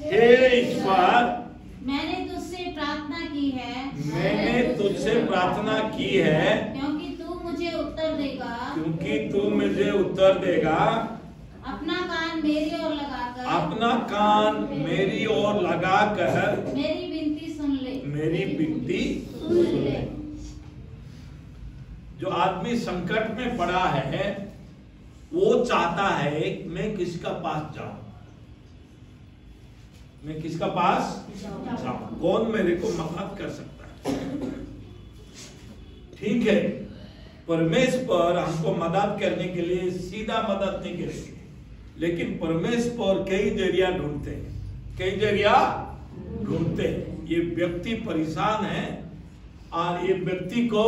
हे ईश्वर मैंने तुझसे प्रार्थना की है। मैंने तुझसे प्रार्थना की है। क्योंकि तू मुझे उत्तर देगा। क्योंकि तू मुझे उत्तर देगा। अपना कान मेरी ओर लगाकर अपना कान मेरी ओर लगा कर मेरी विनती सुन ले। मेरी विनती सुन ले। जो आदमी संकट में पड़ा है वो चाहता है मैं किसका पास जाऊँ? मैं किसका पास? जाऊँ। कौन मेरे को मदद कर सकता है? ठीक है। परमेश्वर हमको मदद करने के लिए सीधा मदद नहीं करेंगे लेकिन परमेश्वर कई ज़रिया ढूंढते हैं। कई ज़रिया ढूंढते हैं। ये व्यक्ति परेशान है और ये व्यक्ति को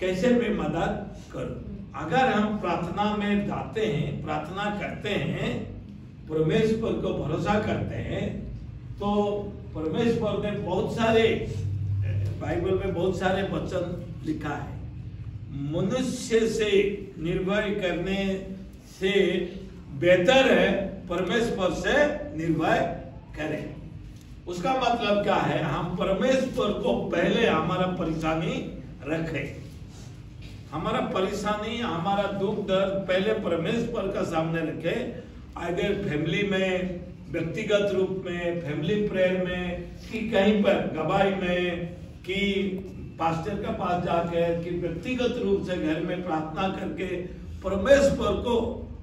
कैसे मैं मदद करूँ? अगर हम प्रार्थना में जाते हैं, प्रार्थना करते हैं परमेश्वर को भरोसा करते हैं तो परमेश्वर ने बहुत सारे बाइबल में बहुत सारे वचन लिखा है। मनुष्य से निर्भय करने से बेहतर है परमेश्वर से निर्भय करें। उसका मतलब क्या है? हम परमेश्वर को पहले हमारा परेशानी रखें। हमारा परेशानी, हमारा दुख, दर्द पहले परमेश्वर का सामने रखे। आइदर फैमिली में, व्यक्तिगत रूप में, फैमिली प्रेयर में, कि कहीं पर गवाही में, कि पास्टर का पास जाकर, कि व्यक्तिगत रूप से घर में प्रार्थना करके परमेश्वर को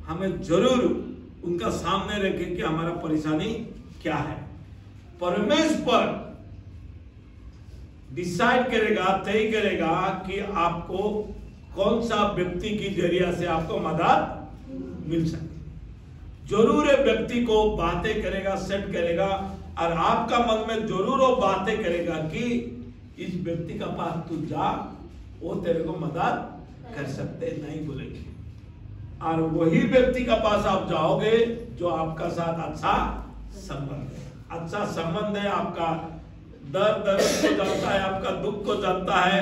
हमें ज़रूर उनका सामने रखे कि हमारा परेशानी क्या है। परमेश्वर डिसाइड करेगा, तय करेगा कि आपको कौन सा व्यक्ति की ज़रिया से आपको मदद मिल सकती ज़रूर व्यक्ति को बातें करेगा, सेट करेगा, और आपका मन में ज़रूर वो बातें करेगा कि इस व्यक्ति का पास तू जा, वो तेरे को मदद कर सकते, नहीं बोलेंगे। और वही व्यक्ति का पास आप जाओगे जो आपका साथ अच्छा संबंध है। अच्छा संबंध है, आपका दर्द दर्द को जानता है, आपका दुख को जानता है,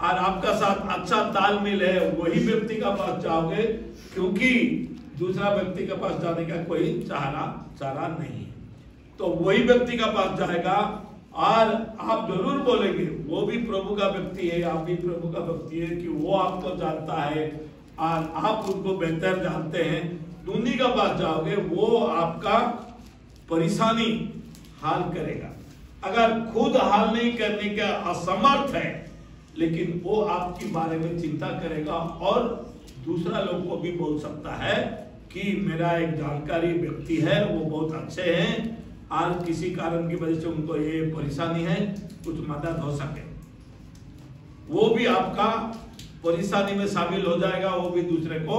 और आपका साथ अच्छा तालमेल है, वही व्यक्ति का पास जाओगे, क्योंकि दूसरा व्यक्ति के पास जाने का कोई चारा चारा नहीं तो वही व्यक्ति का पास जाएगा और आप ज़रूर बोलेंगे, वो भी प्रभु का व्यक्ति है, आप भी प्रभु का व्यक्ति है कि वो आपको जानता है और आप उनको बेहतर जानते हैं। दूनी का पास जाओगे, वो आपका परेशानी हाल करेगा। अगर खुद हाल नहीं करने का असमर्थ है, लेकिन वो आपके बारे में चिंता करेगा और दूसरा लोग को भी बोल सकता है कि मेरा एक जानकारी व्यक्ति है, वो बहुत अच्छे हैं। और किसी कारण की वजह से उनको ये परेशानी है, कुछ मदद हो सके। वो भी आपका परेशानी में शामिल हो जाएगा, वो भी दूसरे को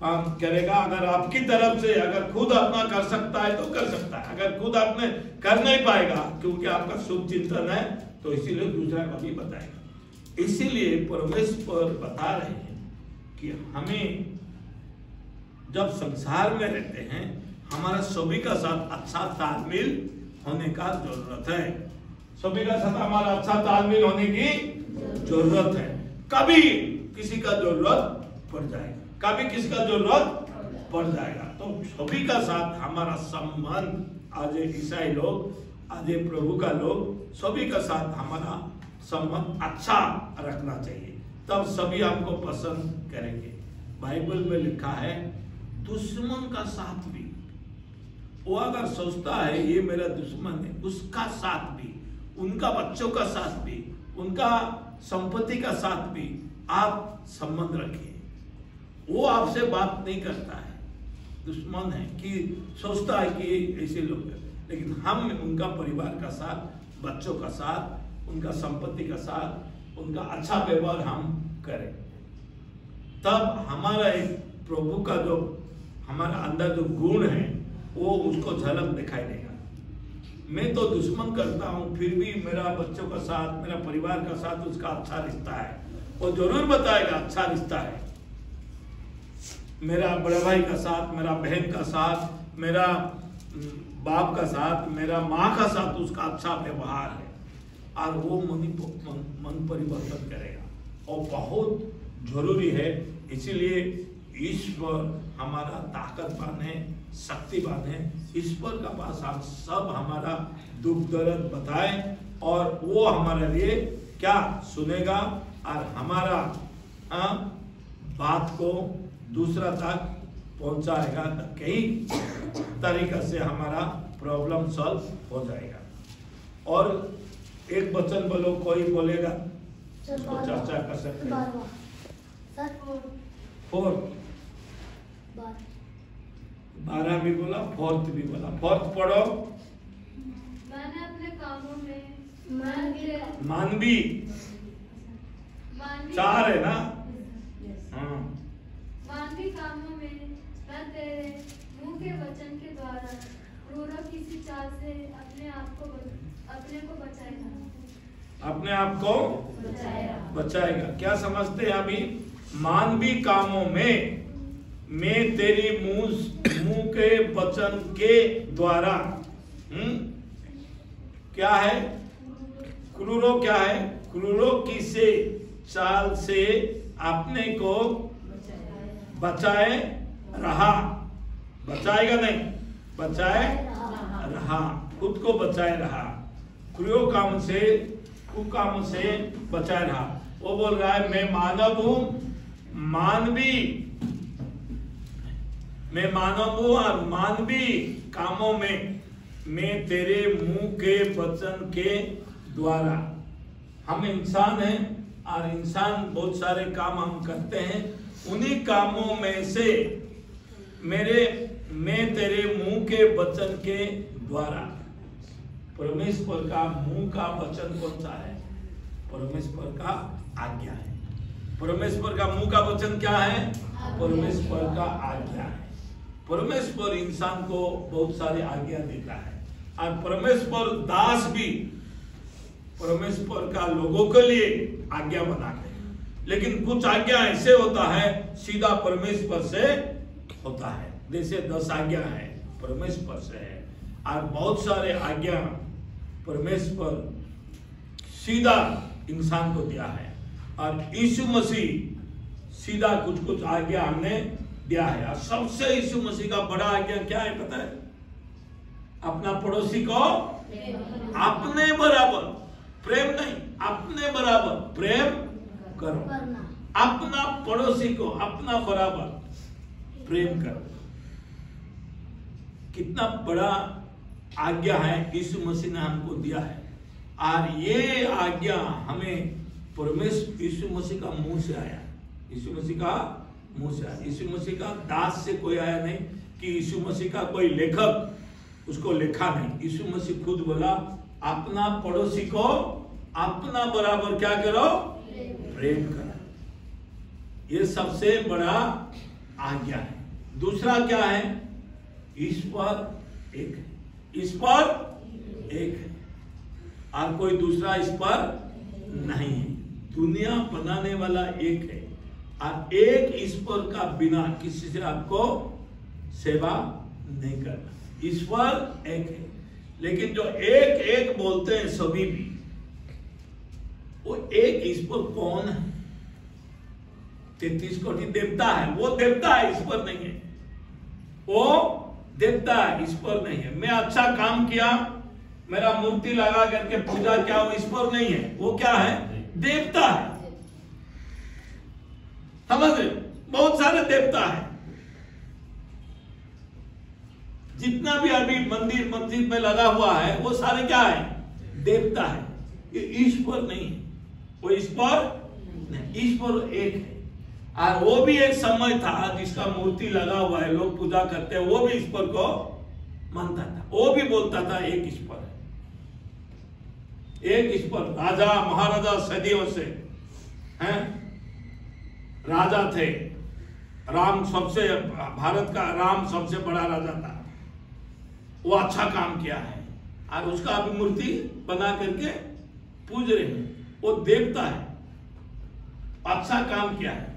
काम करेगा। अगर आपकी तरफ़ से अगर खुद अपना कर सकता है तो कर सकता है। अगर खुद आपने कर नहीं पाएगा, क्योंकि आपका शुभ चिंतन है तो इसीलिए दूसरा को भी बताएगा। इसीलिए परमेश्वर बता रहे हैं कि हमें जब संसार में रहते हैं, हमारा सभी का साथ अच्छा तालमेल होने का ज़रूरत है। सभी का साथ हमारा अच्छा तालमेल होने की ज़रूरत है। कभी किसी का ज़रूरत पड़ जाएगा। कभी किसी का ज़रूरत पड़ जाएगा। तो सभी का साथ हमारा संबंध आज ईसाई लोग, आज प्रभु का लोग, सभी का साथ हमारा संबंध अच्छा रखना चाहिए। तब सभी हमको पसंद करेंगे। बाइबल में लिखा है, दुश्मन का साथ भी। वो अगर सोचता है, ये मेरा दुश्मन है, उसका साथ भी, उनका बच्चों का साथ भी, उनका संपत्ति का साथ भी आप संबंध रखिए। वो आपसे बात नहीं करता है। दुश्मन है कि सोचता है कि ऐसे लोग हैं। लेकिन हम उनका परिवार का साथ, बच्चों का साथ, उनका संपत्ति का साथ उनका अच्छा व्यवहार हम करें। तब हमारा एक प्रभु का जो, हमारा अंदर जो गुण है, वो उसको झलक दिखाई देगा। मैं तो दुश्मन करता हूँ, फिर भी मेरा बच्चों का साथ, मेरा परिवार का साथ उसका अच्छा रिश्ता है। वो ज़रूर बताएगा अच्छा रिश्ता है। मेरा बड़े भाई का साथ, मेरा बहन का साथ, मेरा बाप का साथ, मेरा माँ का साथ उसका अच्छा व्यवहार है। और वो मन मन, परिवर्तन करेगा। और बहुत ज़रूरी है इसीलिए ईश्वर हमारा ताकतवान है शक्तिवान है। ईश्वर का पास आप सब हमारा दुख दर्द बताएँ और वो हमारे लिए क्या सुनेगा और हमारा आ, बात को दूसरा तक पहुंचाएगा तो कई तरीका से हमारा प्रॉब्लम सॉल्व हो जाएगा। और एक वचन बोलो कोई बोलेगा उसको चर्चा कर सकते हैं। फोर। बारह भी बोला फोर्थ भी बोला। फोर्थ पढ़ो। मैंने अपने कामों में मानवी चार है ना? हाँ। मानवीय कामों में मैं तेरे मुँह के वचन के द्वारा क्रूरों की सी चाल से अपने आप को अपने को बचाएगा। अपने आप को बचाएगा। क्या समझते हैं अभी? मानवी कामों में मैं तेरी मुँह मुँह के वचन के द्वारा हम्म? क्या है? क्रूरो क्या है? क्रूरो की से चाल से अपने को बचाए रहा। बचाएगा नहीं बचाए रहा। खुद को बचाए रहा। क्रियो काम से, कुकाम से बचा रहा। वो बोल रहा है, मैं मानव हूँ, मानवी, मैं मानव हूँ और मानवी कामों में मैं तेरे मुँह के वचन के द्वारा। हम इंसान हैं और इंसान बहुत सारे काम हम करते हैं। उन्हीं कामों में से मेरे, मैं तेरे मुँह के वचन के द्वारा। परमेश्वर का मुँह का वचन कौन सा है? परमेश्वर का आज्ञा है। परमेश्वर का मुँह का वचन क्या है? परमेश्वर का आज्ञा है। परमेश्वर इंसान को बहुत सारे आज्ञा देता है। और परमेश्वर दास भी परमेश्वर का लोगों के लिए आज्ञा बनाते हैं। लेकिन कुछ आज्ञा ऐसे होता है, सीधा परमेश्वर से होता है। जैसे दस आज्ञा है, परमेश्वर से है। और बहुत सारे आज्ञा परमेश्वर सीधा इंसान को दिया है। और यीशु मसीह सीधा कुछ कुछ आज्ञा हमने दिया है। और सबसे यीशु मसीह का बड़ा आज्ञा क्या है पता है? अपना पड़ोसी को अपने बराबर प्रेम नहीं, अपने बराबर प्रेम करो। अपना पड़ोसी को अपना बराबर प्रेम करो। कितना बड़ा आज्ञा है यीशु मसीह ने हमको दिया है। और ये आज्ञा हमें परमेश्वर यीशु मसीह का मुँह से आया। यीशु मसीह का मुँह से आया। यीशु मसीह का दास से कोई आया नहीं कि यीशु मसीह का कोई लेखक उसको लिखा नहीं। यीशु मसीह खुद बोला, अपना पड़ोसी को अपना बराबर क्या करो? प्रेम करो। ये सबसे बड़ा आज्ञा है। दूसरा क्या है? ईश्वर एक है। ईश्वर एक है। और कोई दूसरा इस पर नहीं है। दुनिया बनाने वाला एक है। और एक ईश्वर का बिना किसी से आपको सेवा नहीं करना। ईश्वर एक है। लेकिन जो एक एक बोलते हैं सभी भी, वो एक ईश्वर कौन है? तैतीस कोटि देवता है। वो देवता है ईश्वर नहीं है। वो देवता है ईश्वर नहीं है। मैं अच्छा काम किया, मेरा मूर्ति लगा करके पूजा किया, वो ईश्वर नहीं है। वो क्या है? देवता है। समझ रहे बहुत सारे देवता है। जितना भी अभी मंदिर मस्जिद में लगा हुआ है, वो सारे क्या है? देवता है। ये ईश्वर नहीं है। वो ईश्वर ईश्वर एक है। और वो भी एक समय था जिसका मूर्ति लगा हुआ है, लोग पूजा करते हैं, वो भी ईश्वर को मानता था। वो भी बोलता था, एक ईश्वर है एक ईश्वर राजा, महाराजा सदियों से, हैं? राजा थे। राम सबसे, भारत का राम सबसे बड़ा राजा था। वो अच्छा काम किया है। और उसका अभी मूर्ति बना करके पूज रहे हैं। वो देवता है अच्छा काम किया है।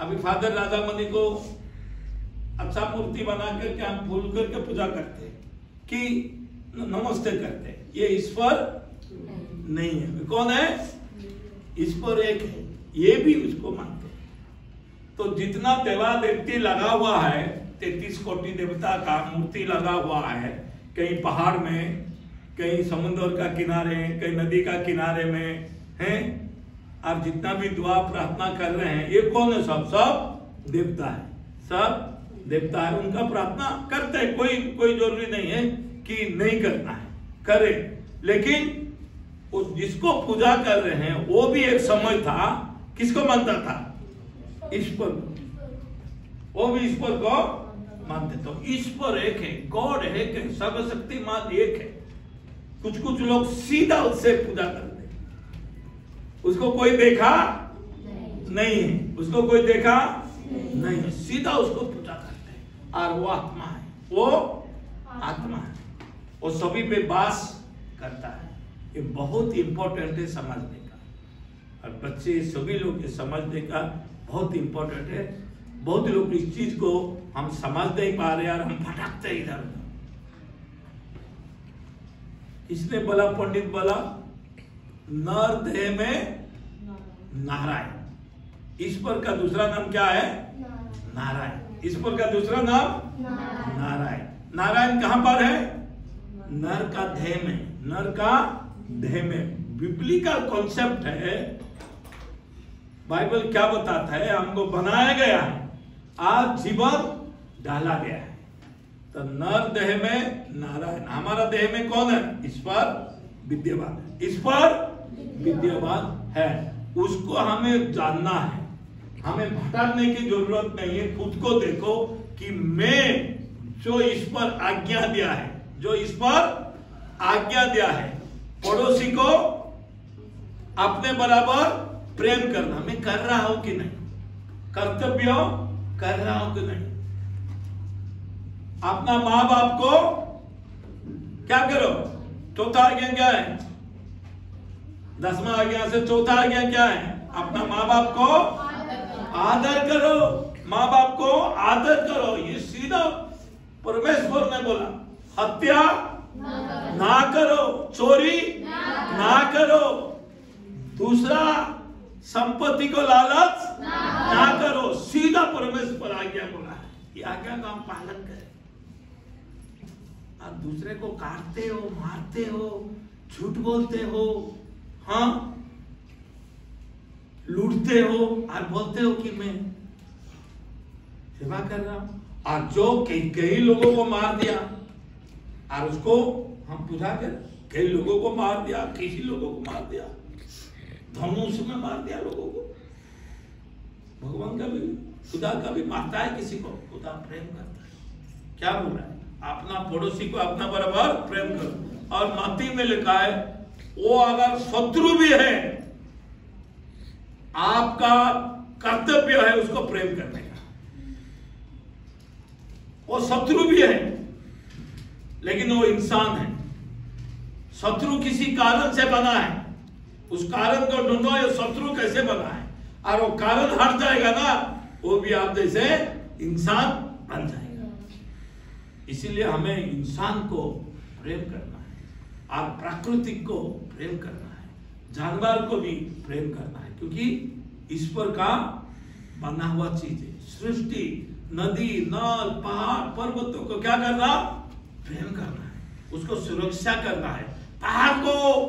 अभी फादर राजा मणि को अच्छा मूर्ति बना करके हम फूल करके पूजा करते हैं कि नमस्ते करते हैं। ये ईश्वर नहीं है। कौन है? ईश्वर एक है। ये भी उसको मानते हैं। तो जितना देवा देवती लगा हुआ है, तैतीस कोटि देवता का मूर्ति लगा हुआ है, कहीं पहाड़ में, कहीं समुद्र का किनारे, कहीं नदी का किनारे में, है? आप जितना भी दुआ, प्रार्थना कर रहे हैं, ये कौन है सब? सब देवता है। सब देवता है। उनका प्रार्थना करते हैं। कोई कोई ज़रूरी नहीं है कि नहीं करना है। करे। लेकिन वो जिसको पूजा कर रहे हैं, वो भी एक समय था। किसको मानता था? ईश्वर को। वो भी ईश्वर को मानते। तो ईश्वर एक है, गॉड एक है, सर्वशक्तिमान एक है। कुछ कुछ लोग सीधा उससे पूजा करते। उसको कोई देखा? नहीं। है उसको कोई देखा? नहीं। है सीधा उसको पूजा करते हैं। और वो आत्मा है। वो आत्मा है। वो सभी पे बास करता है। ये बहुत इंपॉर्टेंट है समझने का। और बच्चे सभी लोग ये समझने का बहुत इंपॉर्टेंट है। बहुत लोग इस चीज़ को हम समझ नहीं पा रहे और हम भटकते इधर इसने बोला? पंडित बोला? नर देह में नारायण। ईश्वर का दूसरा नाम क्या है? नारायण। ईश्वर का दूसरा नाम? नारायण। नारायण कहाँ पर है? नर का देह में। नर का देह में। बिब्लिकल कॉन्सेप्ट है। बाइबल क्या बताता है? हमको बनाया गया है। आज जीवन डाला गया है। तो नर देह में नारायण। हमारा देह में कौन है? ईश्वर विद्यमान। है ईश्वर विद्यमान है। उसको हमें जानना है। हमें भटकने की ज़रूरत नहीं है। खुद को देखो कि मैं जो इस पर आज्ञा दिया है, जो इस पर आज्ञा दिया है, पड़ोसी को अपने बराबर प्रेम करना। मैं कर रहा हूँ कि नहीं? कर्तव्य कर रहा हूँ कि नहीं? अपना माँ बाप को क्या करो? चौथा आज्ञा क्या है? दसवा आज्ञा से चौथा आज्ञा क्या है? अपना माँ बाप को आदर करो। माँ बाप को आदर करो। ये सीधा परमेश्वर ने बोला, हत्या ना करो, चोरी ना करो। दूसरा संपत्ति को लालच ना करो। सीधा परमेश्वर आज्ञा बोला है ये आज्ञा का हम पालन करें। आप दूसरे को काटते हो, मारते हो, झूठ बोलते हो हाँ? लूटते हो और बोलते हो कि मैं सेवा कर रहा हूँ। और जो कई कई लोगों को मार दिया, और उसको हम पूछा कर, कई लोगों को मार दिया, किसी लोगों को मार दिया, धनुष में मार दिया लोगों को। भगवान का भी, खुदा का भी मारता है किसी को, खुदा प्रेम करता है। क्या बोल रहा है? अपना पड़ोसी को अपना बराबर प्रेम करो। और माती में लिखा है वो अगर शत्रु भी है, आपका कर्तव्य है उसको प्रेम करने का। वो शत्रु भी है, लेकिन वो इंसान है। शत्रु किसी कारण से बना है। उस कारण को ढूंढो, ये शत्रु कैसे बना है? और वो कारण हट जाएगा ना, वो भी आप जैसे इंसान बन जाएगा। इसीलिए हमें इंसान को प्रेम करना और प्राकृतिक को प्रेम करना है, जानवर को भी प्रेम करना है, क्योंकि ईश्वर का बना हुआ चीज़ है। सृष्टि, नदी, नल, पहाड़, पर्वतों को क्या करना? प्रेम करना है। उसको सुरक्षा करना है। पहाड़ को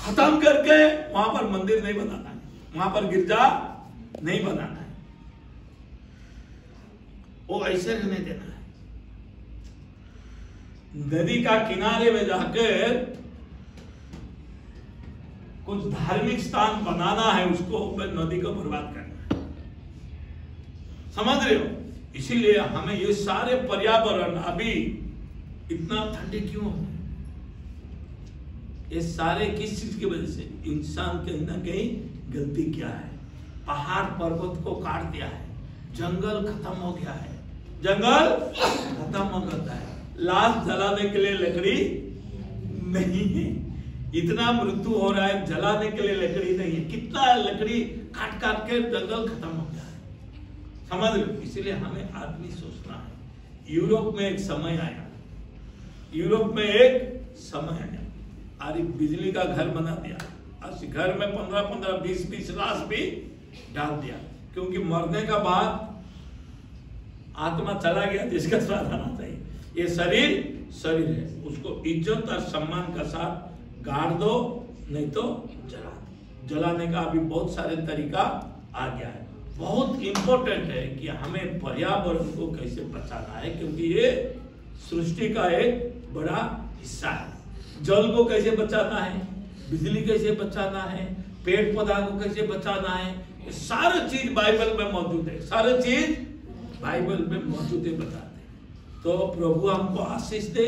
खत्म करके वहाँ पर मंदिर नहीं बनाना है। वहाँ पर गिरजा नहीं बनाना है। वो ऐसे रहने देना है। नदी का किनारे में जाकर कुछ धार्मिक स्थान बनाना है, उसको नदी को बर्बाद करना है। समझ रहे हो? इसीलिए हमें ये सारे पर्यावरण अभी इतना ठंडे क्यों हो? ये सारे किस चीज़ की वजह से? इंसान कहीं ना कहीं गलती क्या है? पहाड़ पर्वत को काट दिया है। जंगल खत्म हो गया है। जंगल खत्म हो गया है। लाश जलाने के लिए लकड़ी नहीं है। इतना मृत्यु हो रहा है, जलाने के लिए लकड़ी नहीं है। कितना लकड़ी काट काट के जंगल खत्म हो गया है। समझ लो इसीलिए हमें आदमी सोचना है। यूरोप में एक समय आया। यूरोप में एक समय आया। एक बिजली का घर बना दिया। और घर में पंद्रह पंद्रह, बीस बीस लाश भी डाल दिया। क्योंकि मरने का बाद आत्मा चला गया, जिसका स्वाद आना चाहिए ये शरीर शरीर है। उसको इज़्ज़त और सम्मान का साथ गाड़ दो, नहीं तो जला दो। जलाने का अभी बहुत सारे तरीका आ गया है। बहुत इंपॉर्टेंट है कि हमें पर्यावरण को कैसे बचाना है, क्योंकि ये सृष्टि का एक बड़ा हिस्सा है। जल को कैसे बचाना है? बिजली कैसे बचाना है? पेड़ पौधा को कैसे बचाना है? ये सारे चीज़ बाइबल में मौजूद है। सारे चीज़ बाइबल में मौजूद है बताते हैं तो प्रभु हमको आशीष दे